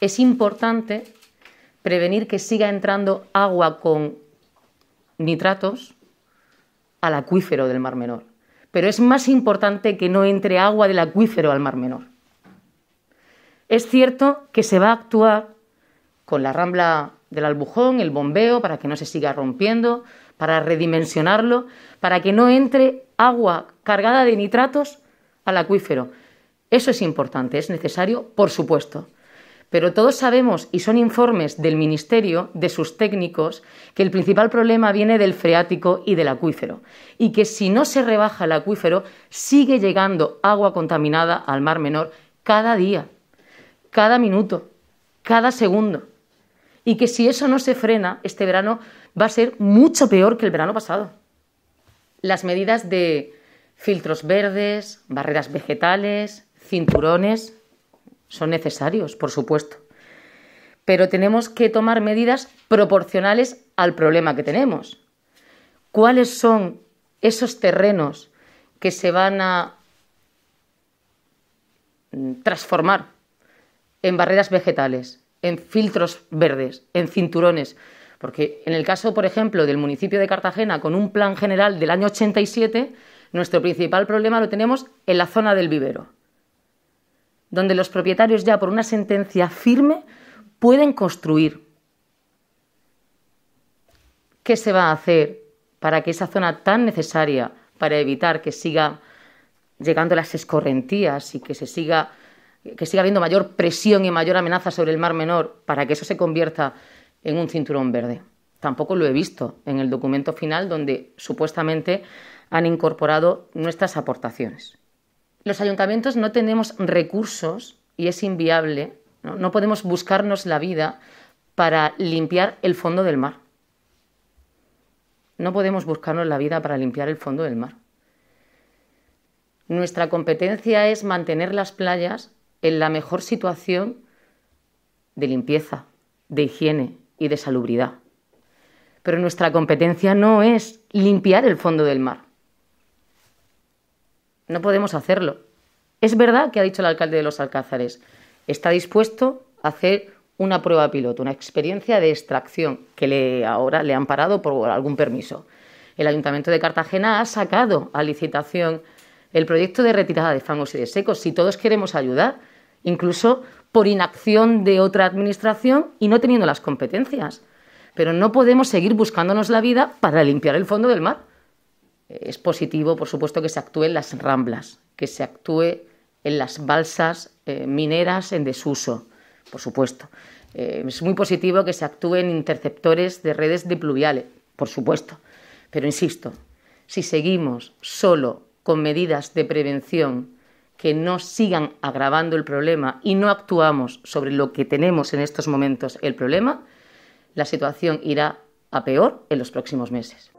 es importante prevenir que siga entrando agua con nitratos al acuífero del Mar Menor. Pero es más importante que no entre agua del acuífero al Mar Menor. Es cierto que se va a actuar con la rambla del albujón, el bombeo, para que no se siga rompiendo, para redimensionarlo, para que no entre agua cargada de nitratos al acuífero. Eso es importante, es necesario, por supuesto. Pero todos sabemos, y son informes del Ministerio, de sus técnicos, que el principal problema viene del freático y del acuífero, y que si no se rebaja el acuífero, sigue llegando agua contaminada al Mar Menor cada día, cada minuto, cada segundo. Y que si eso no se frena, este verano va a ser mucho peor que el verano pasado. Las medidas de filtros verdes, barreras vegetales, cinturones, son necesarios, por supuesto. Pero tenemos que tomar medidas proporcionales al problema que tenemos. ¿Cuáles son esos terrenos que se van a transformar en barreras vegetales, en filtros verdes, en cinturones? Porque en el caso, por ejemplo, del municipio de Cartagena, con un plan general del año 87, nuestro principal problema lo tenemos en la zona del vivero donde los propietarios ya por una sentencia firme pueden construir. ¿Qué se va a hacer para que esa zona tan necesaria para evitar que siga llegando las escorrentías y que se siga que siga habiendo mayor presión y mayor amenaza sobre el Mar Menor para que eso se convierta en un cinturón verde? Tampoco lo he visto en el documento final donde supuestamente han incorporado nuestras aportaciones los ayuntamientos no tenemos recursos y es inviable, ¿no? podemos buscarnos la vida para limpiar el fondo del mar. No podemos buscarnos la vida para limpiar el fondo del mar. Nuestra competencia es mantener las playas en la mejor situación de limpieza, de higiene y de salubridad. Pero nuestra competencia no es limpiar el fondo del mar. No podemos hacerlo. Es verdad que ha dicho el alcalde de los Alcázares, está dispuesto a hacer una prueba piloto, una experiencia de extracción que ahora le han parado por algún permiso. El Ayuntamiento de Cartagena ha sacado a licitación el proyecto de retirada de fangos y de secos. Si todos queremos ayudar, incluso por inacción de otra administración y no teniendo las competencias. Pero no podemos seguir buscándonos la vida para limpiar el fondo del mar es positivo, por supuesto, que se actúe en las ramblas, que se actúe en las balsas eh, mineras en desuso, por supuesto. Eh, es muy positivo que se actúe en interceptores de redes de pluviales, por supuesto. Pero insisto, si seguimos solo con medidas de prevención que no sigan agravando el problema y no actuamos sobre lo que tenemos en estos momentos el problema, la situación irá a peor en los próximos meses.